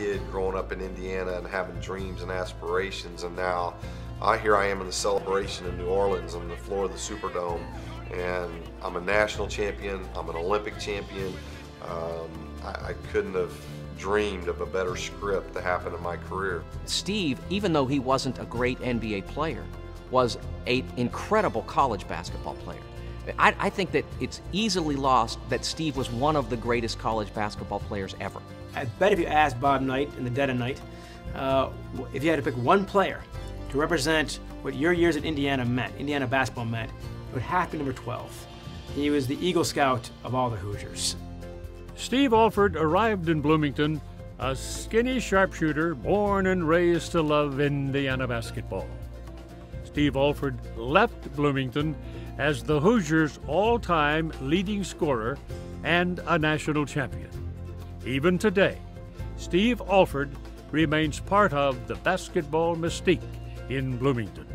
kid growing up in Indiana and having dreams and aspirations, and now I here I am in the celebration in New Orleans on the floor of the Superdome, and I'm a national champion. I'm an Olympic champion. Um, I, I couldn't have dreamed of a better script to happen in my career. Steve, even though he wasn't a great NBA player, was an incredible college basketball player. I, I, think that it's easily lost that Steve was one of the greatest college basketball players ever. I bet if you asked Bob Knight in the dead of night, uh, if you had to pick one player to represent what your years at Indiana meant, Indiana basketball meant, it would have to be number 12. He was the Eagle Scout of all the Hoosiers. Steve Alford arrived in Bloomington, a skinny sharpshooter born and raised to love Indiana basketball. Steve Alford left Bloomington as the Hoosiers' all time leading scorer and a national champion. Even today, Steve Alford remains part of the basketball mystique in Bloomington.